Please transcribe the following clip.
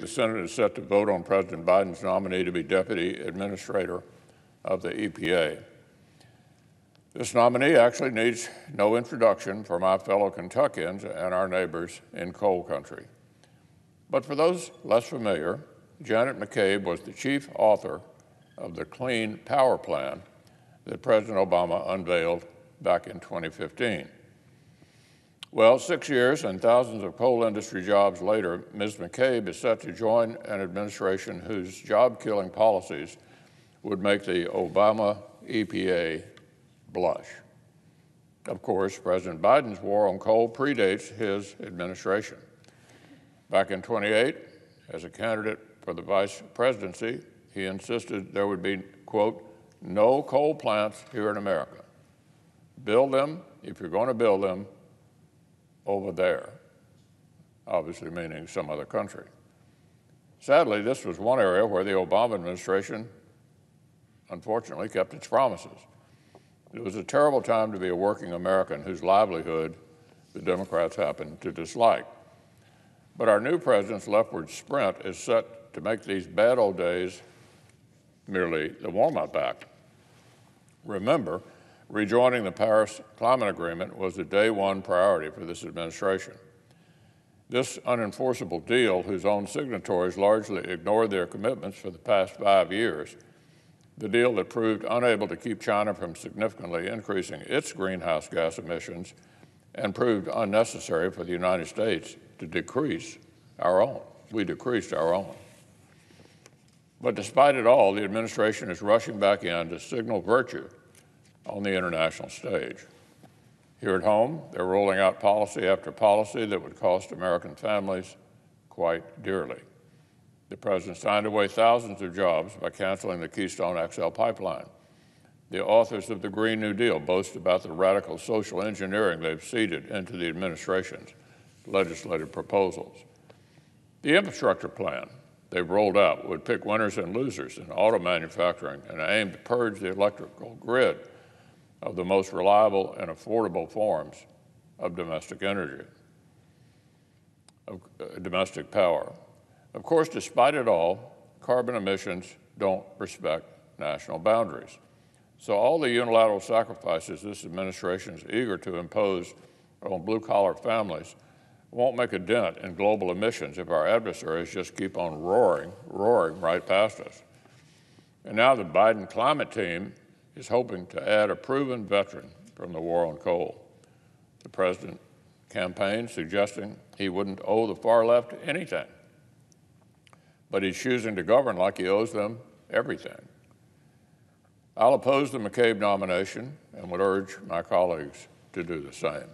the Senate is set to vote on President Biden's nominee to be Deputy Administrator of the EPA. This nominee actually needs no introduction for my fellow Kentuckians and our neighbors in coal country. But for those less familiar, Janet McCabe was the chief author of the Clean Power Plan that President Obama unveiled back in 2015. Well, six years and thousands of coal industry jobs later, Ms. McCabe is set to join an administration whose job killing policies would make the Obama EPA blush. Of course, President Biden's war on coal predates his administration. Back in 28, as a candidate for the vice presidency, he insisted there would be, quote, no coal plants here in America. Build them, if you're going to build them, over there, obviously meaning some other country. Sadly, this was one area where the Obama administration unfortunately kept its promises. It was a terrible time to be a working American whose livelihood the Democrats happen to dislike. But our new president's leftward sprint is set to make these bad old days merely the warm-up act. Remember, rejoining the Paris Climate Agreement was a day one priority for this administration. This unenforceable deal, whose own signatories largely ignored their commitments for the past five years, the deal that proved unable to keep China from significantly increasing its greenhouse gas emissions and proved unnecessary for the United States to decrease our own. We decreased our own. But despite it all, the administration is rushing back in to signal virtue on the international stage. Here at home, they're rolling out policy after policy that would cost American families quite dearly. The president signed away thousands of jobs by canceling the Keystone XL pipeline. The authors of the Green New Deal boast about the radical social engineering they've seeded into the administration's legislative proposals. The infrastructure plan they've rolled out would pick winners and losers in auto manufacturing and aim to purge the electrical grid of the most reliable and affordable forms of domestic energy, of uh, domestic power. Of course, despite it all, carbon emissions don't respect national boundaries. So all the unilateral sacrifices this administration is eager to impose on blue-collar families won't make a dent in global emissions if our adversaries just keep on roaring, roaring right past us. And now the Biden climate team is hoping to add a proven veteran from the war on coal. The president campaigned suggesting he wouldn't owe the far left anything but he's choosing to govern like he owes them everything. I'll oppose the McCabe nomination and would urge my colleagues to do the same.